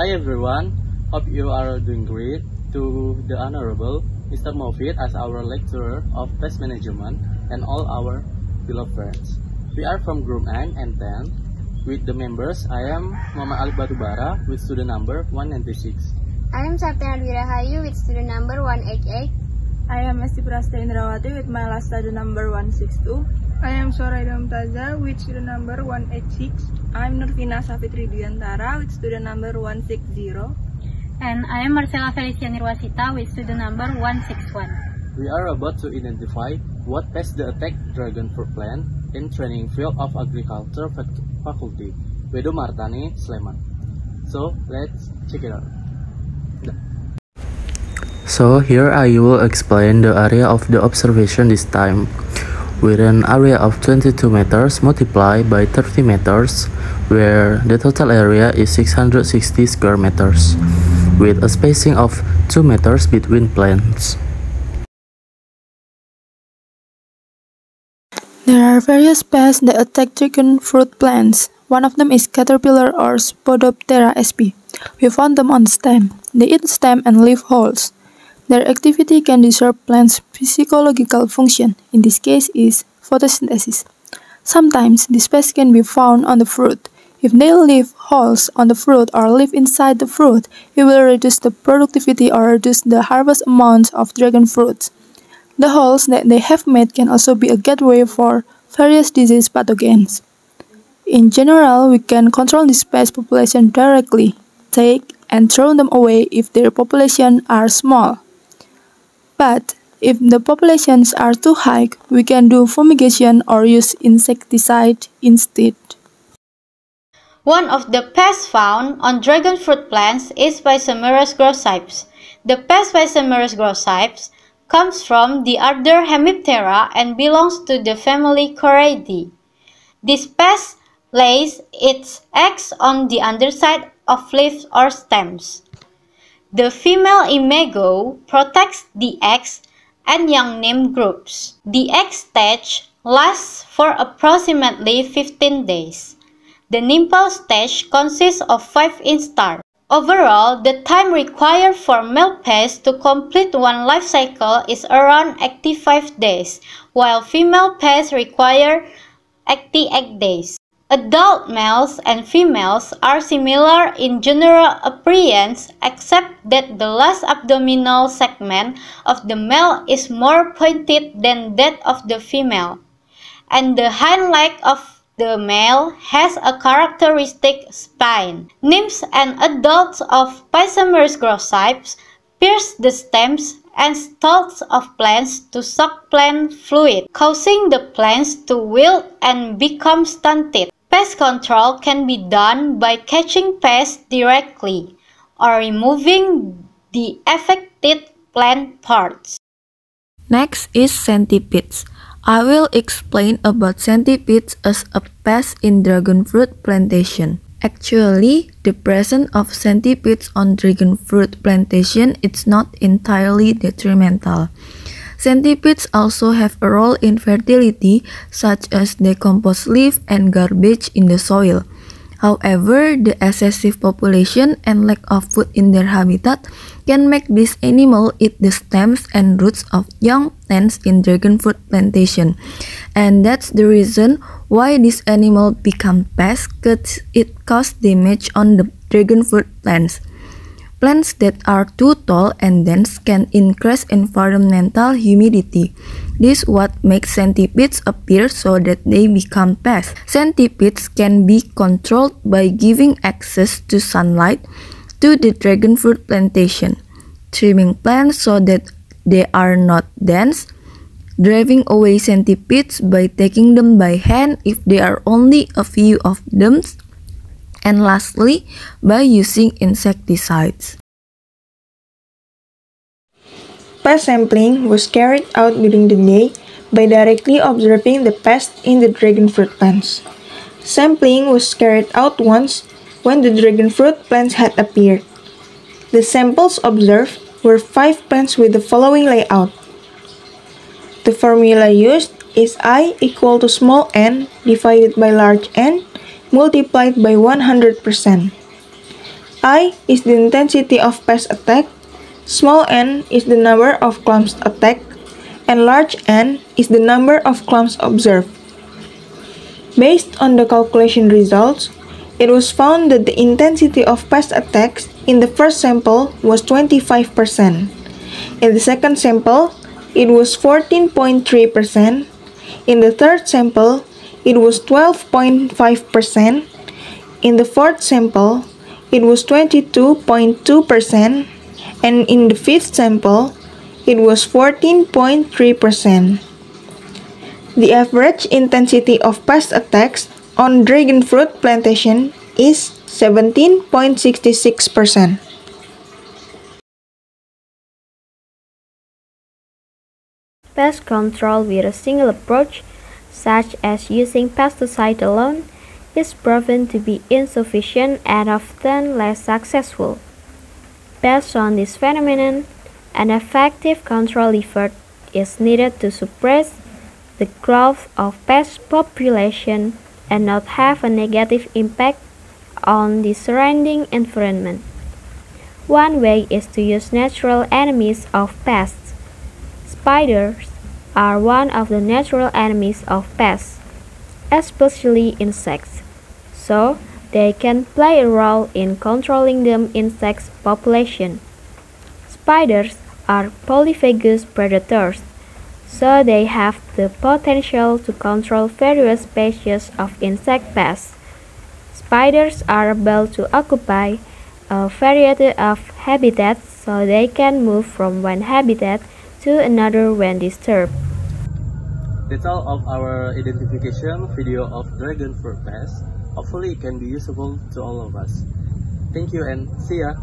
Hi everyone, hope you are doing great. To the Honorable Mr. Mofit as our lecturer of pest management and all our beloved friends. We are from Group 9 and 10. With the members, I am Muhammad Alif Batubara with student number 196. I am Septiana Dwi Rahayu with student number 188. I am Esti Prasetya Indrawati with my last student number 162. I am Soraida Mumtaza with student number 186. I'm Nurvina Safitri Di antara with student number 160. And I am Marcela Felicia Nirwasita with student number 161. We are about to identify what pests the attack dragon fruit plant in training field of agriculture fac- faculty, Wedo Martani, Sleman. So let's check it out. So here I will explain the area of the observation this time. With an area of 22 meters multiplied by 30 meters, where the total area is 660 square meters, with a spacing of 2 meters between plants. There are various pests that attack dragon fruit plants. One of them is caterpillar or Spodoptera sp. We found them on stem. They eat stem and leaf holes. Their activity can disturb plants' physiological function, in this case is photosynthesis. Sometimes these pests can be found on the fruit. If they leave holes on the fruit or live inside the fruit, it will reduce the productivity or reduce the harvest amount of dragon fruits. The holes that they have made can also be a gateway for various disease pathogens. In general, we can control this pest population directly, take and throw them away if their population are small. But if the populations are too high, we can do fumigation or use insecticide instead. One of the pests found on dragon fruit plants is Physomerus grossipes. The pest Physomerus grossipes comes from the order Hemiptera and belongs to the family Coreidae. This pest lays its eggs on the underside of leaves or stems. The female imago protects the eggs and young nymph groups. The egg stage lasts for approximately 15 days. The nymphal stage consists of 5 instars. Overall, the time required for male pests to complete one life cycle is around 85 days, while female pests require 88 days. Adult males and females are similar in general appearance except that the last abdominal segment of the male is more pointed than that of the female, and the hind leg of the male has a characteristic spine. Nymphs and adults of Physomerus grossipes pierce the stems and stalks of plants to suck plant fluid, causing the plants to wilt and become stunted. Pest control can be done by catching pests directly or removing the affected plant parts. Next is centipedes. I will explain about centipedes as a pest in dragon fruit plantation. Actually, the presence of centipedes on dragon fruit plantation is not entirely detrimental. Centipedes also have a role in fertility, such as decomposed leaf and garbage in the soil. However, the excessive population and lack of food in their habitat can make this animal eat the stems and roots of young plants in dragon fruit plantation. And that's the reason why this animal become pest cause it cause damage on the dragon fruit plants. Plants that are too tall and dense can increase environmental humidity. This what makes centipedes appear so that they become pests. Centipedes can be controlled by giving access to sunlight to the dragon fruit plantation, trimming plants so that they are not dense, driving away centipedes by taking them by hand if there are only a few of them, and lastly, by using insecticides. Pest sampling was carried out during the day by directly observing the pest in the dragon fruit plants. Sampling was carried out once when the dragon fruit plants had appeared. The samples observed were five plants with the following layout. The formula used is I equal to small n divided by large n multiplied by 100%. I is the intensity of pest attack, small n is the number of clumps attacked, and large N is the number of clumps observed. Based on the calculation results, it was found that the intensity of pest attacks in the first sample was 25%. In the second sample, it was 14.3%. In the third sample, it was 12.5%. In the fourth sample, it was 22.2%. And in the fifth sample, it was 14.3%. The average intensity of pest attacks on dragon fruit plantation is 17.66%. Pest control with a single approach, such as using pesticide alone, is proven to be insufficient and often less successful. Based on this phenomenon, an effective control effort is needed to suppress the growth of pest population and not have a negative impact on the surrounding environment. One way is to use natural enemies of pests. Spiders are one of the natural enemies of pests, especially insects, so they can play a role in controlling the insect population. Spiders are polyphagous predators, so they have the potential to control various species of insect pests. Spiders are able to occupy a variety of habitats so they can move from one habitat to another when disturbed. That's all of our identification video of dragon fruit pest. Hopefully it can be useful to all of us. Thank you and see ya!